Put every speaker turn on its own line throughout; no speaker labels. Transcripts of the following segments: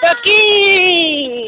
Ducky!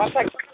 One second.